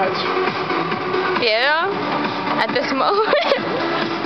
much. Yeah, at this moment.